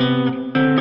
Música